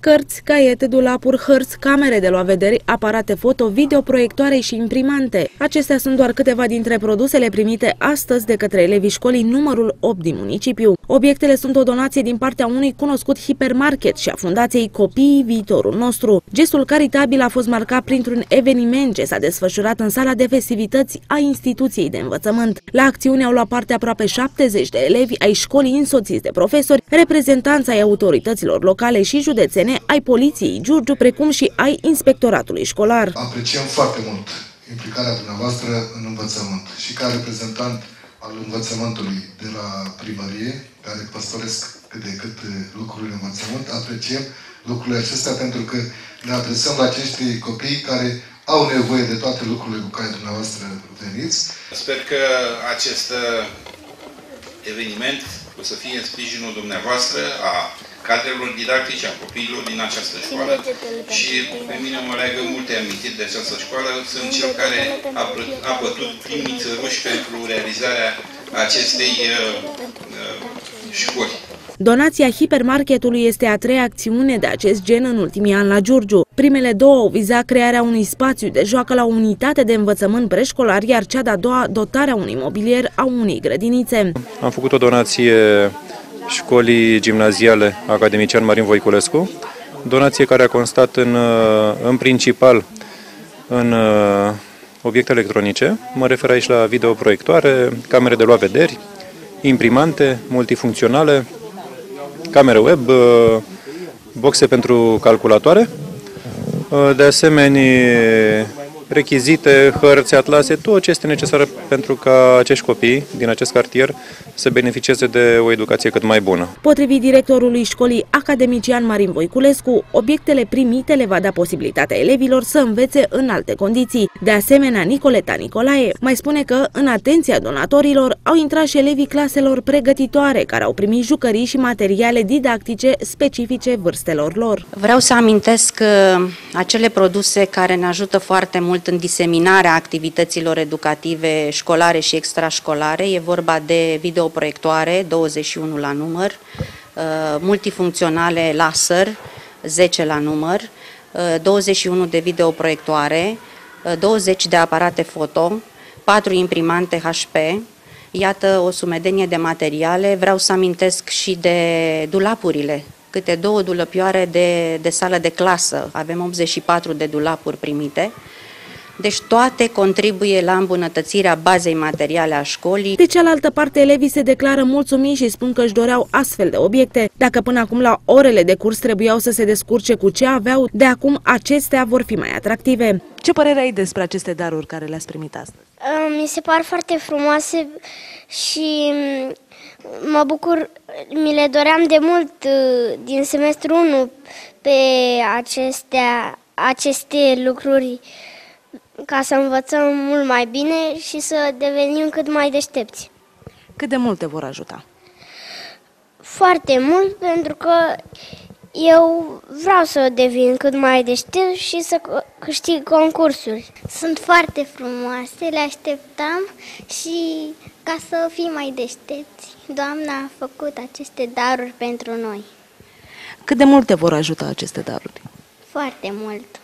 Cărți, caiete, dulapuri, hărți, camere de luat vederi, aparate foto, videoproiectoare și imprimante. Acestea sunt doar câteva dintre produsele primite astăzi de către elevii școlii numărul 8 din municipiu. Obiectele sunt o donație din partea unui cunoscut hipermarket și a Fundației Copiii Viitorul Nostru. Gestul caritabil a fost marcat printr-un eveniment ce s-a desfășurat în sala de festivități a instituției de învățământ. La acțiune au luat parte aproape 70 de elevi ai școlii însoțiți de profesori, reprezentanța ai autorităților locale și județene Europene, ai Poliției Giurgiu, precum și ai Inspectoratului Școlar. Apreciem foarte mult implicarea dumneavoastră în învățământ și ca reprezentant al învățământului de la primărie, care păstoresc cât de cât lucrurile învățământ, apreciem lucrurile acestea pentru că ne adresăm la acești copii care au nevoie de toate lucrurile cu care dumneavoastră veniți. Sper că acest eveniment o să fie în sprijinul dumneavoastră a cadrelor didactice, a copiilor din această școală și pe mine mă leagă multe amintiri de această școală. Sunt cel care a, a bătut primiți țăruși pentru realizarea acestei uh, uh, școli. Donația hipermarketului este a treia acțiune de acest gen în ultimii ani la Giurgiu. Primele două au vizat crearea unui spațiu de joacă la o unitate de învățământ preșcolar, iar cea de-a doua dotarea unui mobilier a unei grădinițe. Am făcut o donație școlii gimnaziale Academician Marin Voiculescu, donație care a constat în, uh, în principal în uh, obiecte electronice. Mă refer aici la videoproiectoare, camere de luat vederi, imprimante multifuncționale, camere web, uh, boxe pentru calculatoare, de asemenea rechizite, hărți, atlase, tot ce este necesar pentru ca acești copii din acest cartier să beneficieze de o educație cât mai bună. Potrivit directorului școlii academician Marin Voiculescu, obiectele primite le va da posibilitatea elevilor să învețe în alte condiții. De asemenea, Nicoleta Nicolae mai spune că în atenția donatorilor au intrat și elevii claselor pregătitoare care au primit jucării și materiale didactice specifice vârstelor lor. Vreau să amintesc uh, acele produse care ne ajută foarte mult mult în diseminarea activităților educative școlare și extrașcolare. E vorba de videoproiectoare, 21 la număr, uh, multifuncționale laser, 10 la număr, 21 uh, de videoproiectoare, 20 uh, de aparate foto, 4 imprimante HP, Iată o sumedenie de materiale. Vreau să amintesc și de dulapurile câte două dulăpioare de, de sală de clasă. Avem 84 de dulapuri primite. Deci toate contribuie la îmbunătățirea bazei materiale a școlii. De cealaltă parte, elevii se declară mulțumiți și spun că își doreau astfel de obiecte. Dacă până acum la orele de curs trebuiau să se descurce cu ce aveau, de acum acestea vor fi mai atractive. Ce părere ai despre aceste daruri care le-ați primit astăzi? Mi se par foarte frumoase și mă bucur, mi le doream de mult uh, din semestru 1 pe acestea, aceste lucruri ca să învățăm mult mai bine și să devenim cât mai deștepți. Cât de mult te vor ajuta? Foarte mult, pentru că eu vreau să devin cât mai deștept și să câștig concursuri. Sunt foarte frumoase, le așteptam și ca să fim mai deștepți. Doamna a făcut aceste daruri pentru noi. Cât de mult te vor ajuta aceste daruri? Foarte mult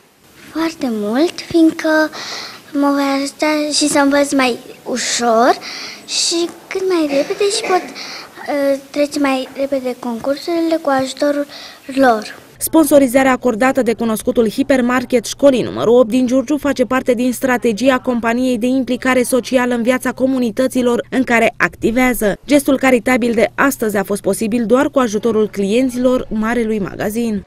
foarte mult, fiindcă mă voi ajuta și să învăț mai ușor și cât mai repede și pot uh, trece mai repede concursurile cu ajutorul lor. Sponsorizarea acordată de cunoscutul hipermarket școlii numărul 8 din Giurgiu face parte din strategia companiei de implicare socială în viața comunităților în care activează. Gestul caritabil de astăzi a fost posibil doar cu ajutorul clienților Marelui Magazin.